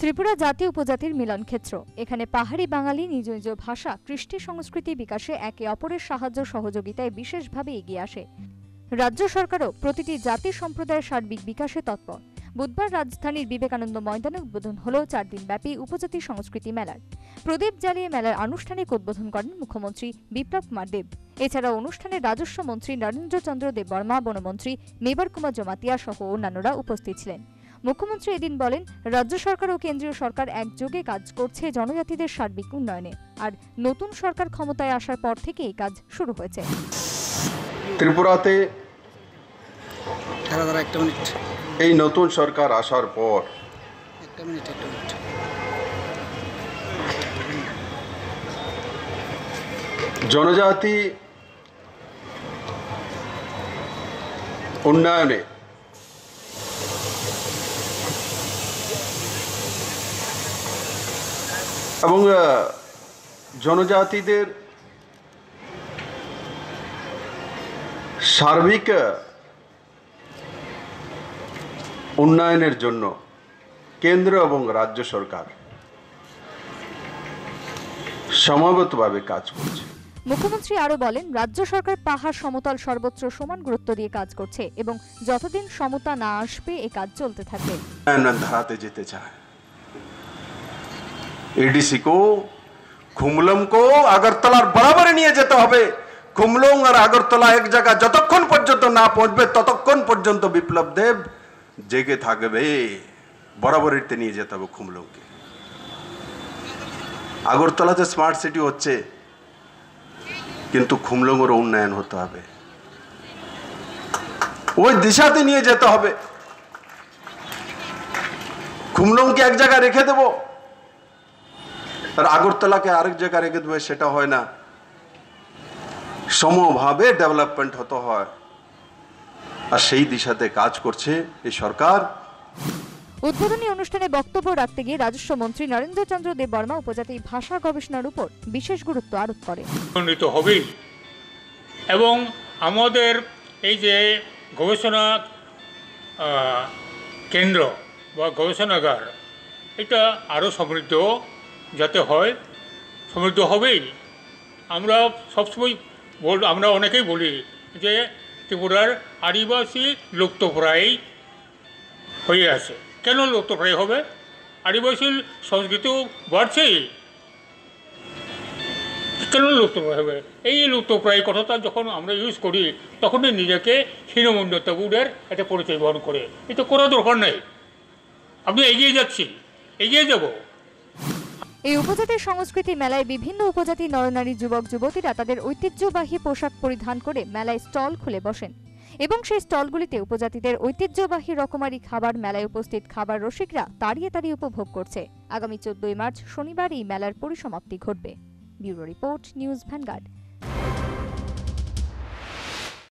ত্রিপুরা জাতি উপজাতির মিলন ক্ষেত্র। এখানে পাহাড়ি বাঙালি নিজ নিজ ভাষা, কৃষ্টি সংস্কৃতি বিকাশে একে অপরের সাহায্য সহযোগিতায় বিশেষভাবে এগিয়ে আসে। রাজ্য সরকারও প্রতিটি জাতি সম্প্রদায়ের সার্বিক বিকাশে তৎপর। বুধবার রাজধানীর বিবেকানন্দ ময়দানে উদ্বোধন হল চার দিনব্যাপী উপজাতি সংস্কৃতি মেলার। প্রদীপ জ্বালিয়ে মেলার আনুষ্ঠানিক উদ্বোধন করেন মুখ্যমন্ত্রী বিপ্লব কুমার দেব। এছাড়া অনুষ্ঠানে রাজস্ব মন্ত্রী নরেন্দ্রচন্দ্র দেববর্মা বনমন্ত্রী মেবার কুমার জমাতিয়া সহ অন্যান্যরা উপস্থিত ছিলেন। মুখ্যমন্ত্রী এদিন বলেন রাজ্য সরকার ও কেন্দ্রীয় সরকার একযোগে কাজ করছে জনজাতিদের সার্বিক উন্নয়নে। আর নতুন সরকার ক্ষমতায় আসার পর থেকে এই কাজ শুরু হয়েছে। ত্রিপুরাতে এই নতুন সরকার আসার পর জনজাতি উন্নয়নে এবং জনজাতিদের সার্বিক উন্নয়নের জন্য কেন্দ্র এবং রাজ্য সরকার সমাবেতভাবে কাজ করছে। মুখ্যমন্ত্রী আরও বলেন রাজ্য সরকার পাহাড় সমতল সর্বত্র সমান গুরুত্ব দিয়ে কাজ করছে এবং যতদিন সমতা না আসবে এ কাজ চলতে থাকবে। ধারাতে যেতে চায়। এডিসি কো খুমলম কো আগরতলার বরাবরে নিয়ে যেতে হবে খুমলং আর আগরতলা এক জায়গা যতক্ষণ পর্যন্ত না পৌঁছবে ততক্ষণ পর্যন্ত বিপ্লব দেব জেগে থাকবে বরাবরিতে নিয়ে যেতে হবে খুমলংকে আগরতলাতে স্মার্ট সিটি হচ্ছে কিন্তু খুমলংয়েরও উন্নয়ন হতে হবে ওই দিশাতে নিয়ে যেতে হবে খুমলংকে এক জায়গায় রেখে দেব আর আগরতলাকে আরেক জায়গায় রেখে দেবে সেটা হয় না। সমভাবে ডেভেলপমেন্ট হতে হয়। আর সেই দিশাতে কাজ করছে এই সরকার। উদ্বোধনী অনুষ্ঠানে বক্তব্য রাখতে গিয়ে রাজস্ব মন্ত্রী নরেন্দ্র চন্দ্র দেব বর্মা উপজাতি ভাষা গবেষণার উপর বিশেষ গুরুত্ব আরোপ করে উন্নীত হবেই। এবং আমাদের এই যে গবেষণা আহ, কেন্দ্র বা গবেষণাগার এটা আরও সমৃদ্ধ যাতে হয়, সমৃদ্ধ হবেই। আমরা সবসময় বল আমরা অনেকেই বলি যে ত্রিপুরার আদিবাসী লুপ্তপ্রায় হয়ে আছে। কেন লুপ্তপ্রায় হবে? আদিবাসী সংস্কৃতিও বাড়ছেই কেন লুপ্তপ্রায় হবে? এই লুপ্তপ্রায় কথাটা যখন আমরা ইউজ করি, তখনই নিজেকে হীনমন্যতাবোধের একটা পরিচয় বহন করে। এটা করার দরকার নেই। আমি এগিয়ে যাচ্ছি এগিয়ে যাব। এই উপজাতির সংস্কৃতি মেলায় বিভিন্ন উপজাতি নরনারী যুবক, যুবতীরা তাদের ঐতিহ্যবাহী পোশাক পরিধান করে মেলায় স্টল খুলে বসেন এবং সেই স্টলগুলিতে উপজাতিদের ঐতিহ্যবাহী রকমারি খাবার, মেলায় উপস্থিত খাবার রসিকরা তাড়িয়ে তাড়িয়ে উপভোগ করছে। আগামী চোদ্দই মার্চ শনিবার এই মেলার পরিসমাপ্তি ঘটবে। Bureau report, news Vanguard.